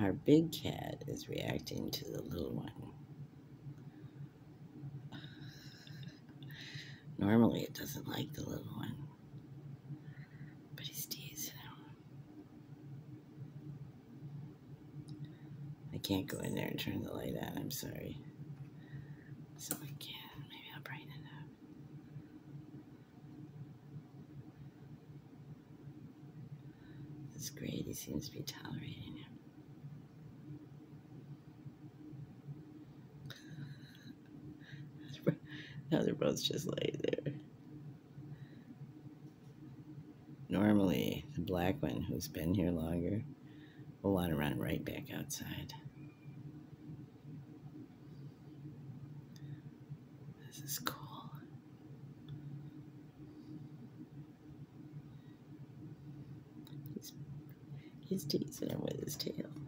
Our big cat is reacting to the little one. Normally it doesn't like the little one, but he's teasing him. I can't go in there and turn the light on, I'm sorry. So I can't. Maybe I'll brighten it up. That's great. He seems to be tolerating him. They're both just lay there. Normally, the black one who's been here longer will want to run right back outside. This is cool. He's, he's teasing him with his tail.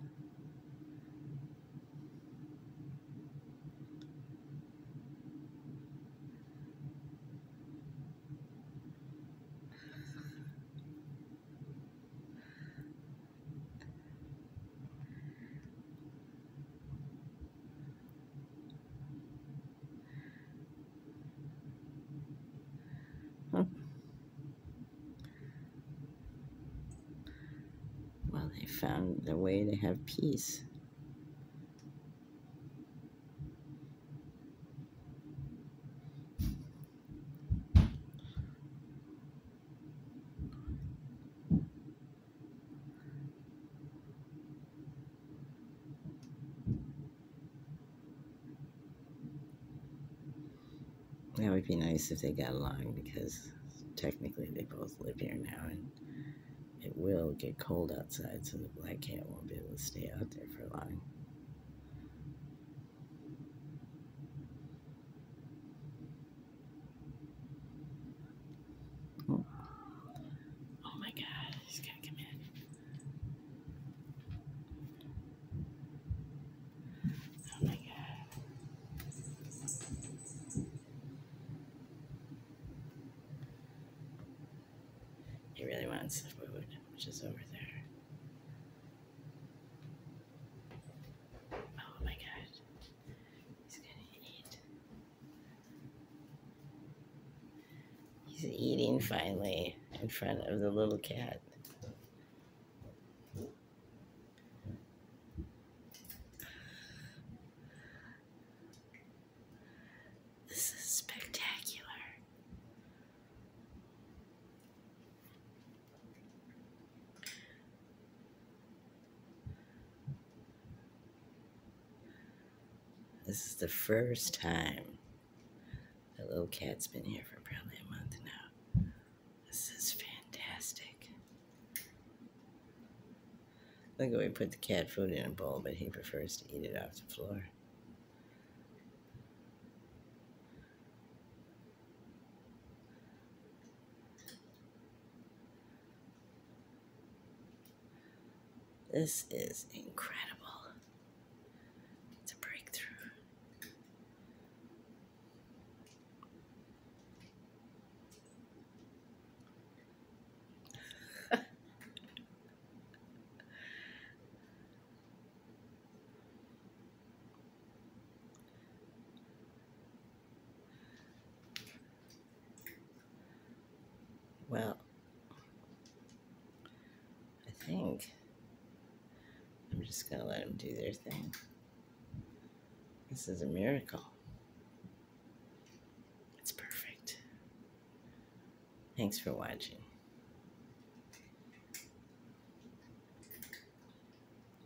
Well, they found the way to have peace. That would be nice if they got along because technically they both live here now and it will get cold outside so the black cat won't be able to stay out there for long. Oh, oh my god, he's gonna come in. Oh my god. He really wants the food, which is over there. Oh my god. He's gonna eat. He's eating finally in front of the little cat. This is spectacular. This is the first time the little cat's been here for probably a month now. This is fantastic. Look at we put the cat food in a bowl, but he prefers to eat it off the floor. This is incredible. It's a breakthrough. Well, I think I'm just going to let them do their thing. This is a miracle. It's perfect. Thanks for watching.